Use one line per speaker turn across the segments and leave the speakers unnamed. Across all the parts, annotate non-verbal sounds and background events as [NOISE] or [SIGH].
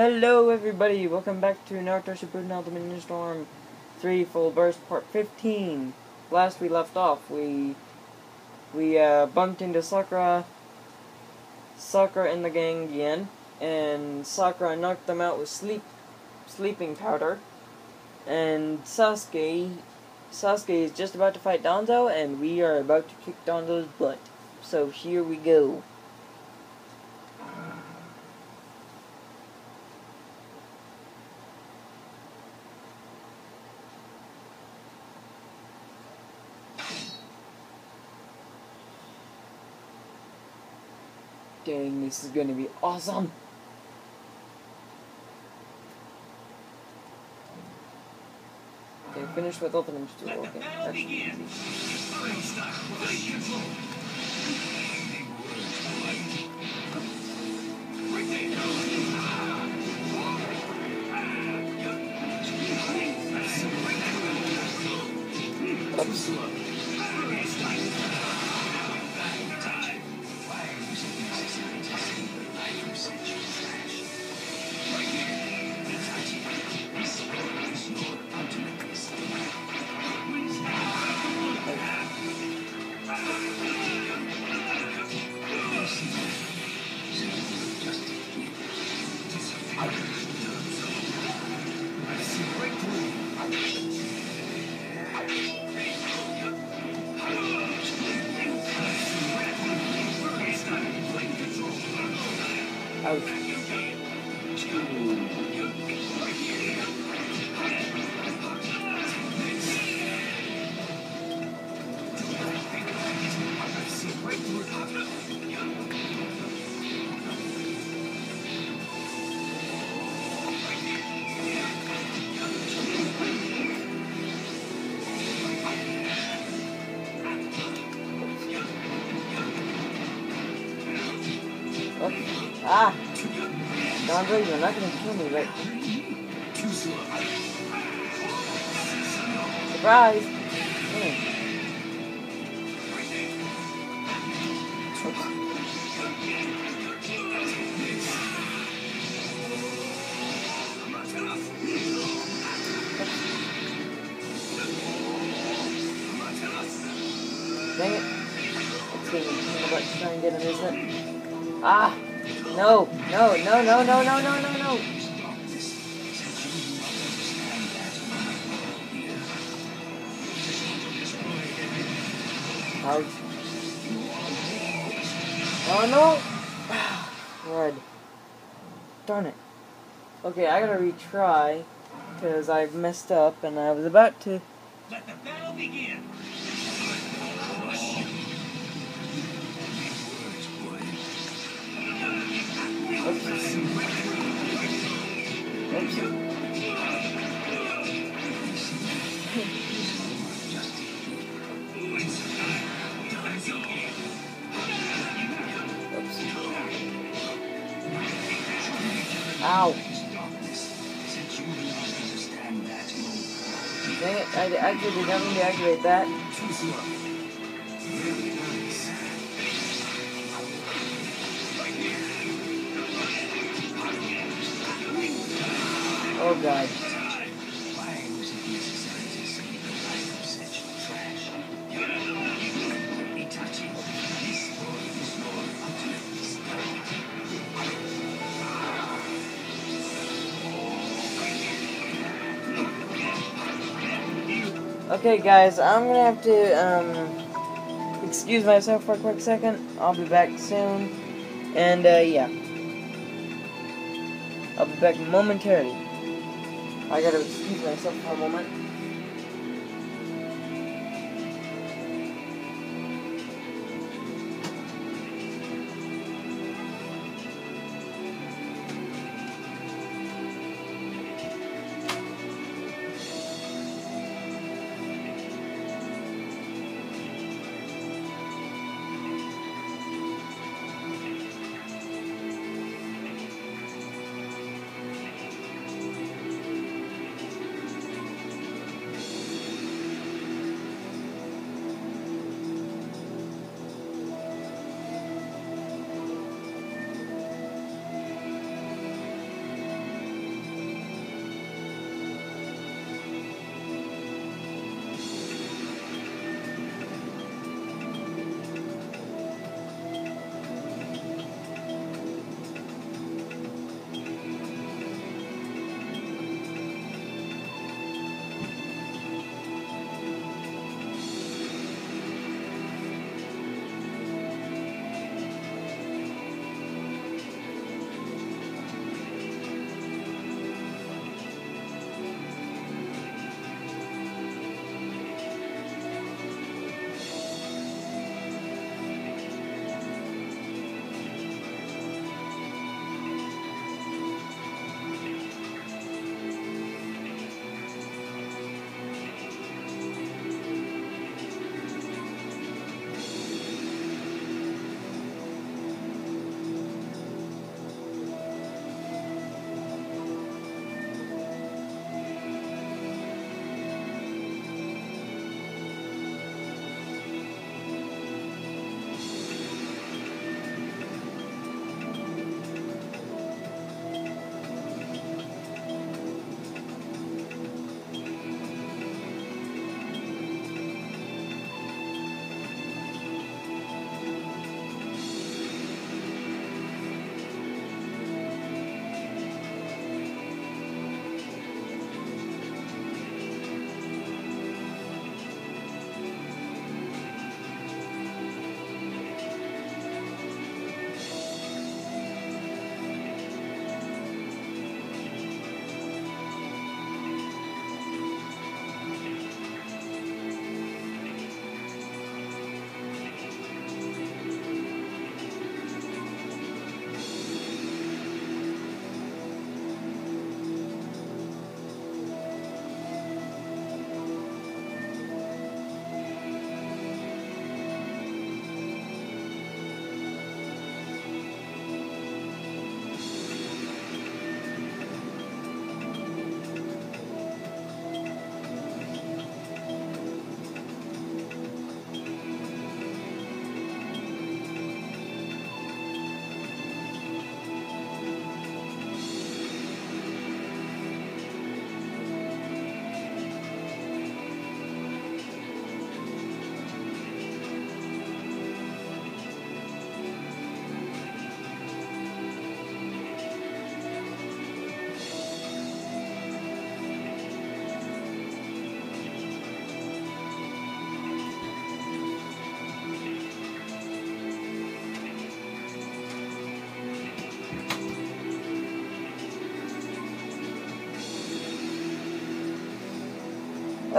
Hello everybody, welcome back to Naruto Shippuden Ultimate Ninja Storm 3 Full Burst Part 15. Last we left off, we we uh, bumped into Sakura, Sakura and the gang again, and Sakura knocked them out with sleep, sleeping powder. And Sasuke, Sasuke is just about to fight Danzo, and we are about to kick Danzo's butt. So here we go. game. This is going to be awesome. Okay, finish with Ultimate Duel. Okay, that's easy. Thank. Ah! Dondra, you're not gonna kill me right. Surprise! Mm. Dang it. It's getting a lot him, isn't it? Ah! No, no, no, no, no, no, no, no, no. Ouch. Oh no! [SIGHS] Red. Darn it. Okay, I gotta retry because I've messed up and I was about to.
Let the battle begin.
Ow. Dang it, I, I could never really aggravate that. Oh god. Okay guys, I'm gonna have to um excuse myself for a quick second. I'll be back soon. And uh yeah. I'll be back momentarily. I gotta excuse myself for a moment.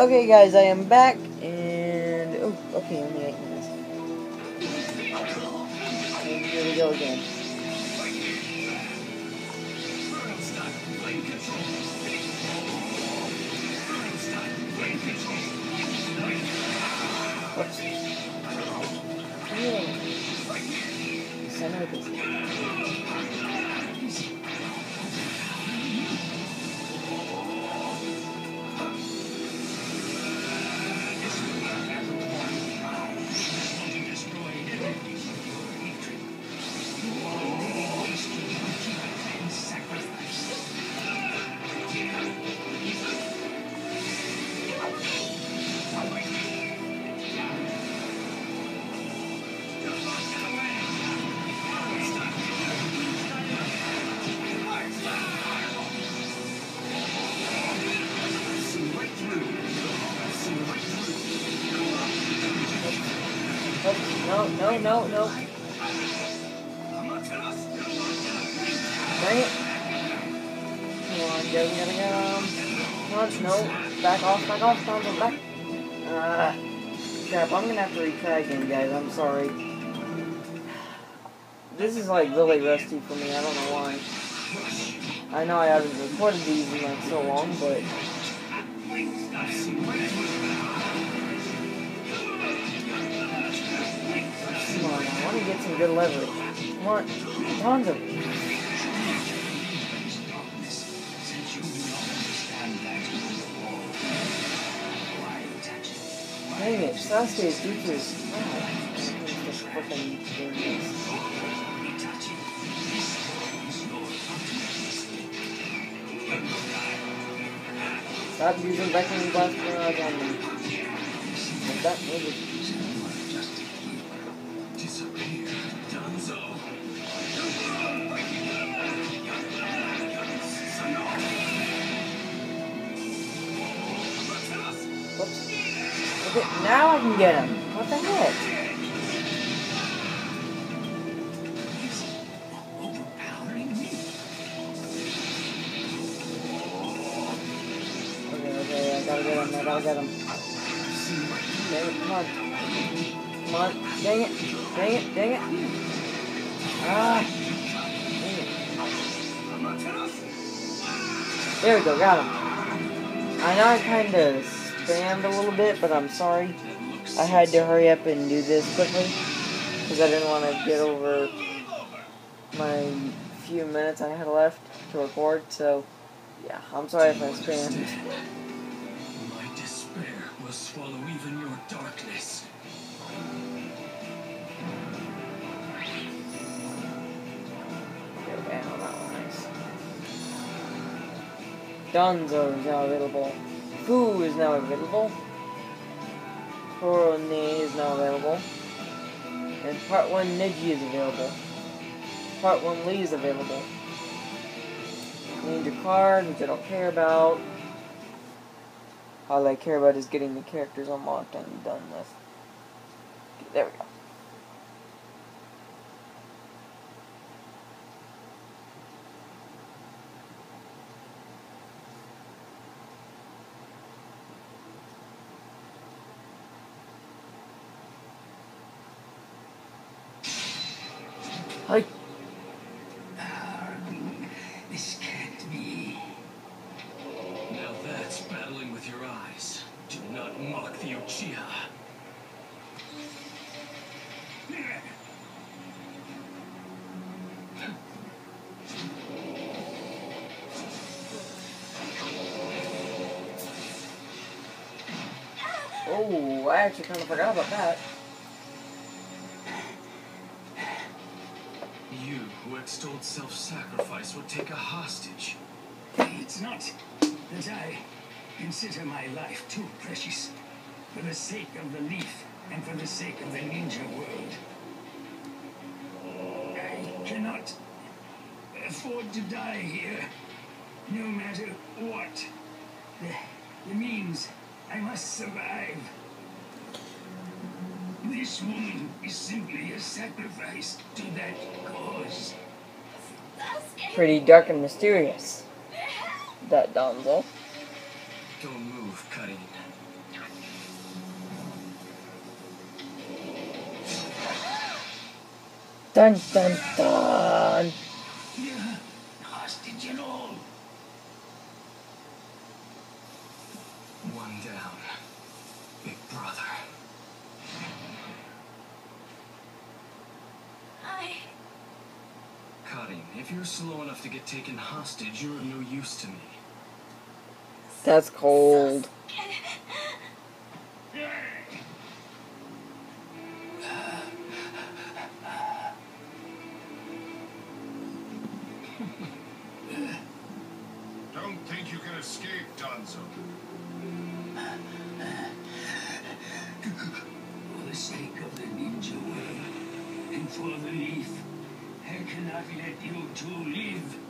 Okay, guys, I am back, and oh, okay, only eight minutes. And here we go again. No, no, no, no. Dang it. Come on, get him, get him. Punch, no. Back off, back off, Danzo, back. Ah. Crap, I'm gonna have to retry again, guys. I'm sorry. This is like really rusty for me. I don't know why. I know I haven't recorded these in like so long, but good leverage. Come on, Danzo. Dang it, Sasuke is this. Stop using Vacuum Blast me. That. [LAUGHS] now I can get him. What the heck? Okay, okay, I gotta get him, I gotta get him. Dang it, come on. Come on. Dang it. Dang it, dang it. Ah. Dang it. There we go, got him. I know I kinda spammed a little bit, but I'm sorry. I had to hurry up and do this quickly. Because I didn't want to get over my few minutes I had left to record, so yeah, I'm sorry if I spammed.
My despair will swallow even your darkness.
Okay, that one nice. Danzo is now available. Fu is now available. Torune is now available. And Part 1 Neji is available. Part 1 Lee is available. Ninja card, which I don't care about. All I care about is getting the characters unlocked and done with. There we go. Hi.
This can't be. Now that's battling with your eyes. Do not mock the Uchiha.
Oh, I actually kind of forgot about that.
You who extolled self-sacrifice would take a hostage.
It's not that I consider my life too precious for the sake of the leaf and for the sake of the ninja world. I cannot afford to die here, no matter what. The, the means I must survive. This woman is simply a sacrifice to that cause.
Pretty dark and mysterious. That Danzo.
Don't move, Karin.
Dun dun dun.
Yeah, hostage and all.
One down. Big brother.
I.
Karin, if you're slow enough to get taken hostage, you're of no use to me.
That's cold.
Don't think you can escape, Danzo.
For the sake of the ninja way, and for the leaf, I cannot let you two live.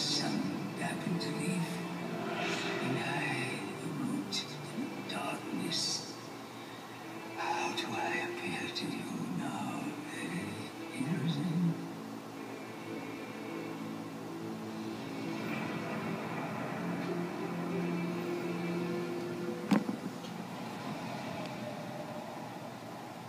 sun happened to leave, and I, the root, the darkness. How do I appear to you now, Hiruzen?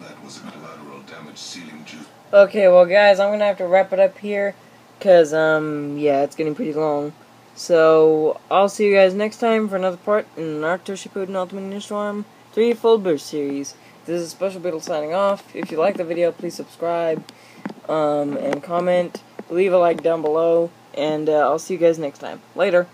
That was a collateral damage sealing jutsu.
Okay, well, guys, I'm gonna have to wrap it up here, cause um, yeah, it's getting pretty long. So I'll see you guys next time for another part in Naruto Shippuden Ultimate Ninja Storm 3 Full Burst series. This is Special Beetle signing off. If you like the video, please subscribe, um, and comment. Leave a like down below, and uh, I'll see you guys next time. Later.